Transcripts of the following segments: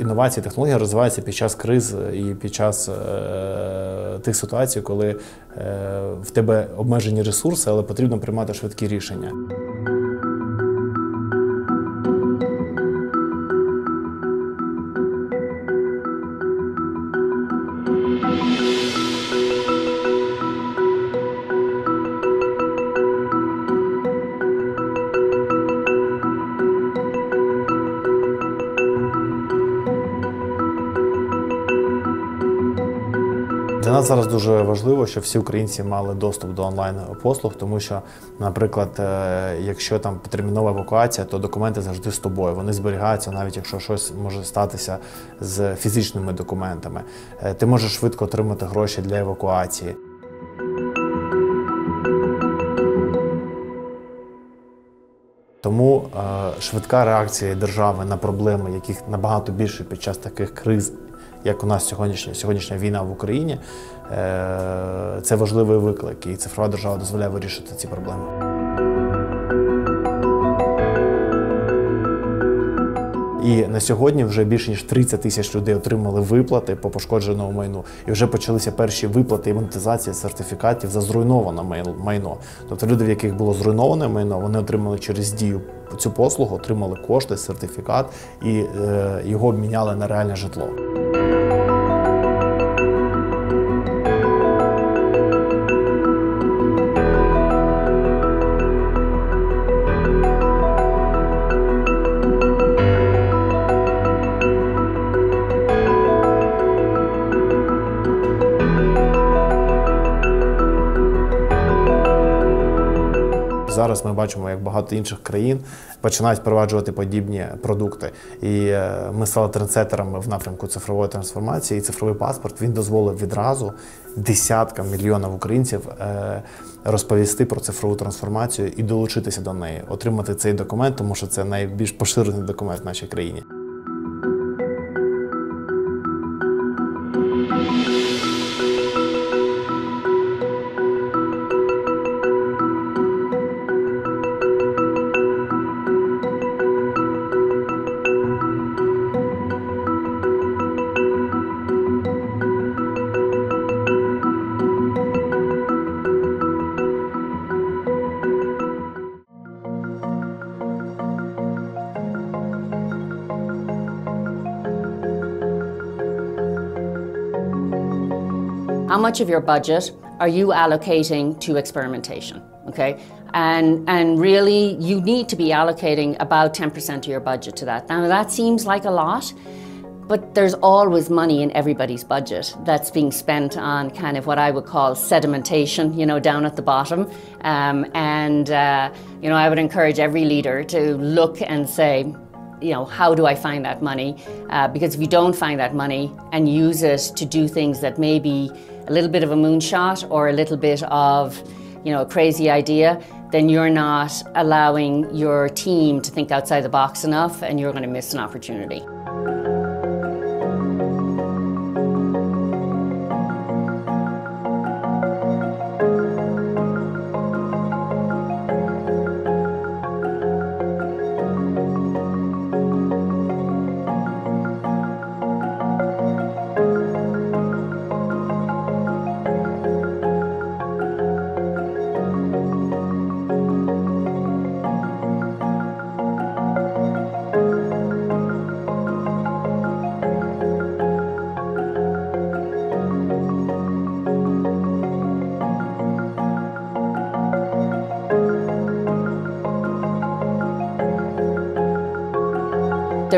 Інновації, технології розвиваються під час криз і під час е, тих ситуацій, коли е, в тебе обмежені ресурси, але потрібно приймати швидкі рішення. Для нас зараз дуже важливо, щоб всі українці мали доступ до онлайн послуг, тому що, наприклад, е, якщо там термінова евакуація, то документи завжди з тобою. Вони зберігаються, навіть якщо щось може статися з фізичними документами. Е, Ти можеш швидко отримати гроші для евакуації. Тому е, швидка реакція держави на проблеми, яких набагато більше під час таких криз, як у нас сьогоднішня, сьогоднішня війна в Україні, е, це важливий виклик, і цифрова держава дозволяє вирішити ці проблеми. І на сьогодні вже більше ніж 30 тисяч людей отримали виплати по пошкодженому майну. І вже почалися перші виплати і монетизація сертифікатів за зруйноване майно. Тобто люди, в яких було зруйноване майно, вони отримали через дію цю послугу, отримали кошти, сертифікат і е, його обміняли на реальне житло. Зараз ми бачимо, як багато інших країн починають впроваджувати подібні продукти. І е, ми стали трансетерами в напрямку цифрової трансформації. І цифровий паспорт він дозволив відразу десяткам мільйонів українців е, розповісти про цифрову трансформацію і долучитися до неї, отримати цей документ, тому що це найбільш поширений документ в нашій країні. How much of your budget are you allocating to experimentation? Okay. And, and really, you need to be allocating about 10% of your budget to that. Now, that seems like a lot, but there's always money in everybody's budget that's being spent on kind of what I would call sedimentation, you know, down at the bottom. Um, and, uh, you know, I would encourage every leader to look and say, you know, how do I find that money? Uh, because if you don't find that money and use it to do things that may be a little bit of a moonshot or a little bit of, you know, a crazy idea, then you're not allowing your team to think outside the box enough and you're going to miss an opportunity.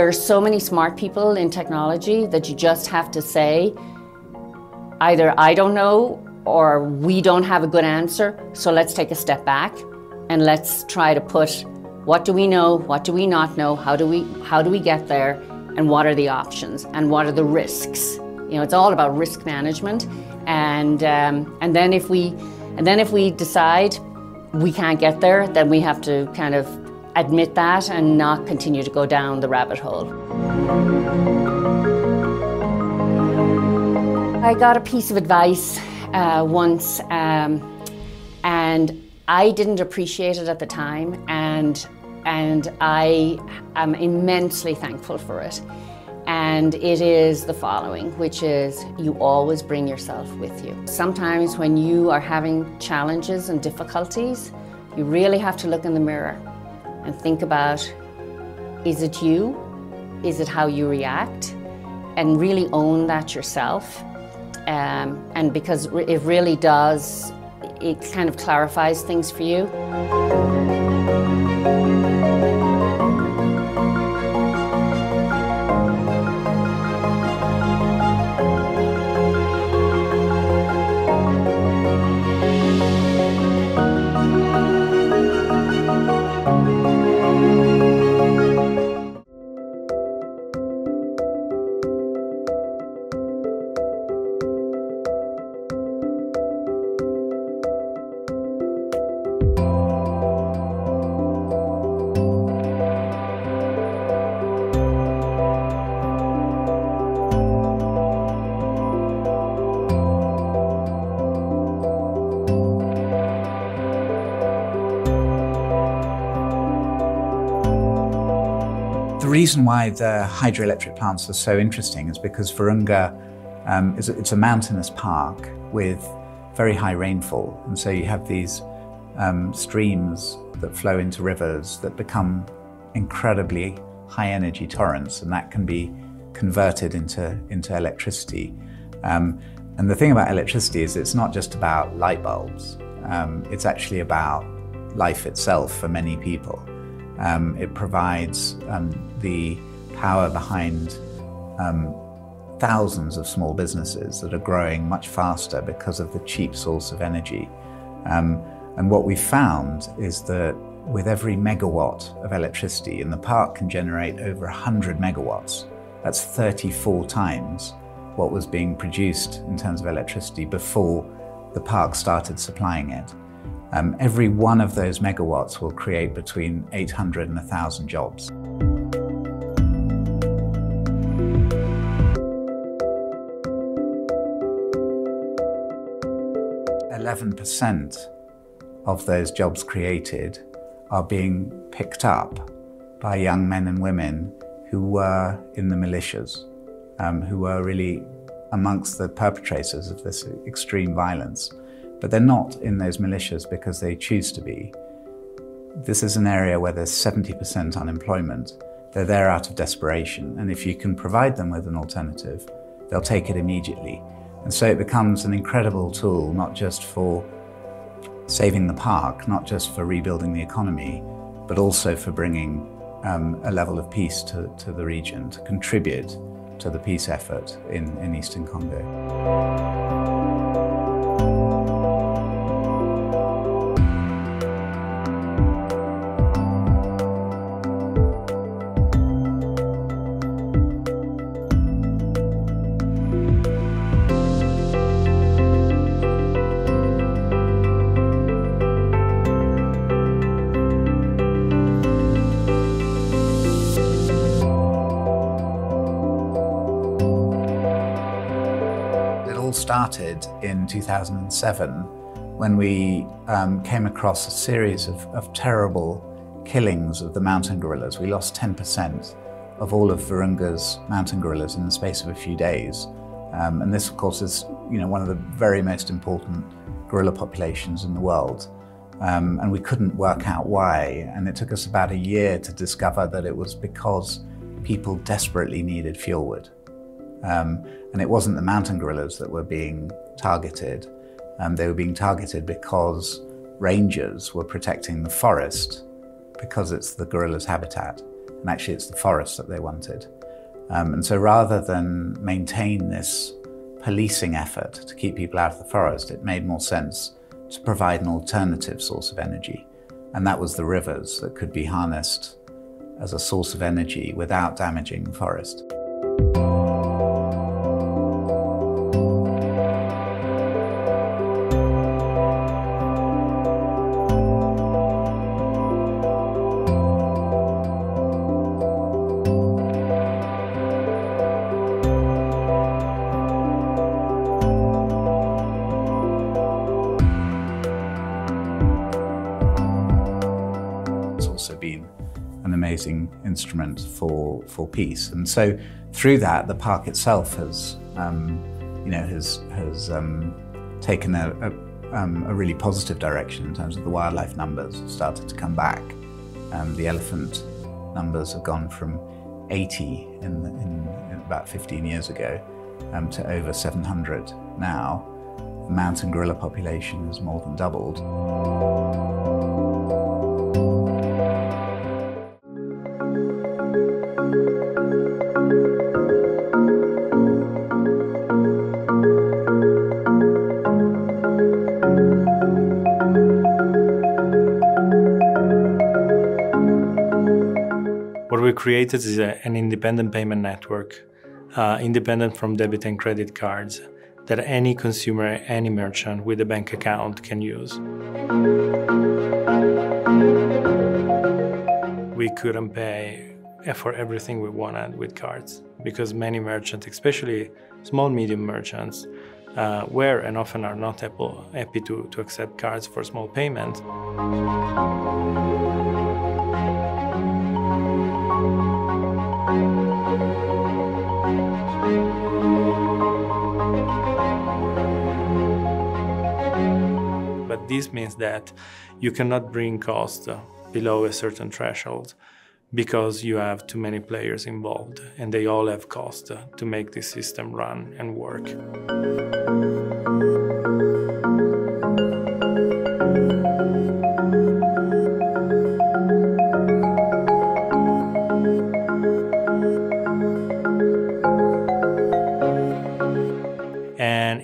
There are so many smart people in technology that you just have to say, either I don't know or we don't have a good answer, so let's take a step back and let's try to put what do we know, what do we not know, how do we how do we get there, and what are the options and what are the risks. You know, it's all about risk management, and um, and then if we and then if we decide we can't get there, then we have to kind of admit that and not continue to go down the rabbit hole. I got a piece of advice uh, once, um, and I didn't appreciate it at the time, and and I am immensely thankful for it. And it is the following, which is you always bring yourself with you. Sometimes when you are having challenges and difficulties, you really have to look in the mirror and think about is it you? Is it how you react? And really own that yourself. Um, and because it really does, it kind of clarifies things for you. Reason why the hydroelectric plants are so interesting is because Virunga um, is a, it's a mountainous park with very high rainfall, and so you have these um, streams that flow into rivers that become incredibly high energy torrents, and that can be converted into into electricity. Um, and the thing about electricity is it's not just about light bulbs; um, it's actually about life itself for many people. Um, it provides um, the power behind um, thousands of small businesses that are growing much faster because of the cheap source of energy. Um, and what we found is that with every megawatt of electricity, and the park can generate over 100 megawatts, that's 34 times what was being produced in terms of electricity before the park started supplying it. Um, every one of those megawatts will create between 800 and 1,000 jobs. Eleven percent of those jobs created are being picked up by young men and women who were in the militias, um, who were really amongst the perpetrators of this extreme violence but they're not in those militias because they choose to be. This is an area where there's 70% unemployment. They're there out of desperation, and if you can provide them with an alternative, they'll take it immediately. And so it becomes an incredible tool, not just for saving the park, not just for rebuilding the economy, but also for bringing um, a level of peace to, to the region, to contribute to the peace effort in, in Eastern Congo. Started in 2007 when we um, came across a series of, of, terrible killings of the mountain gorillas. We lost 10% of all of Virunga's mountain gorillas in the space of a few days. Um, and this, of course, is you know, one of the very most important gorilla populations in the world. Um, and we couldn't work out why. And it took us about a year to discover that it was because people desperately needed fuel wood. Um, and it wasn't the mountain gorillas that were being targeted. Um, they were being targeted because rangers were protecting the forest because it's the gorilla's habitat. And actually, it's the forest that they wanted. Um, and so rather than maintain this policing effort to keep people out of the forest, it made more sense to provide an alternative source of energy. And that was the rivers that could be harnessed as a source of energy without damaging the forest. Been an amazing instrument for, for peace. And so through that, the park itself has, um, you know, has, has um, taken a, a, um, a, really positive direction in terms of the wildlife numbers started to come back. Um, the elephant numbers have gone from 80 in, in, in about 15 years ago um, to over 700 now. The mountain gorilla population has more than doubled. What we created is a, an independent payment network, uh, independent from debit and credit cards, that any consumer, any merchant with a bank account can use. We couldn't pay for everything we wanted with cards because many merchants, especially small medium merchants, uh, were and often are not happy to, to accept cards for small payments. This means that you cannot bring cost below a certain threshold because you have too many players involved and they all have cost to make this system run and work.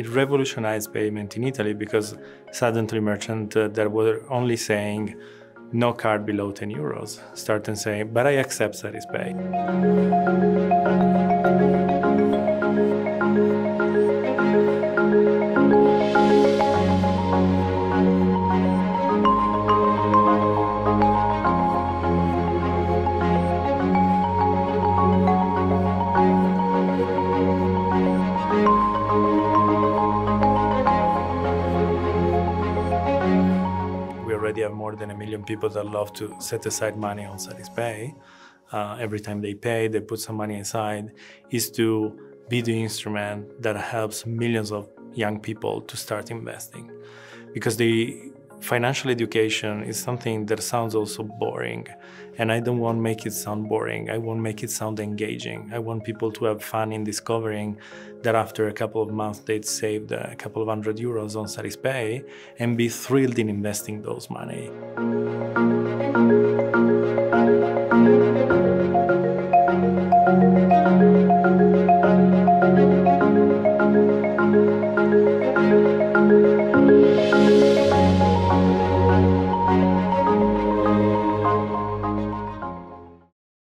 It revolutionized payment in Italy because suddenly merchants uh, that were only saying no card below 10 euros started saying, but I accept Satispay. Already have more than a million people that love to set aside money on Satispay. Uh, every time they pay, they put some money aside, is to be the instrument that helps millions of young people to start investing. Because the financial education is something that sounds also boring. And I don't want to make it sound boring. I want to make it sound engaging. I want people to have fun in discovering that after a couple of months they'd saved a couple of hundred euros on Satispay and be thrilled in investing those money.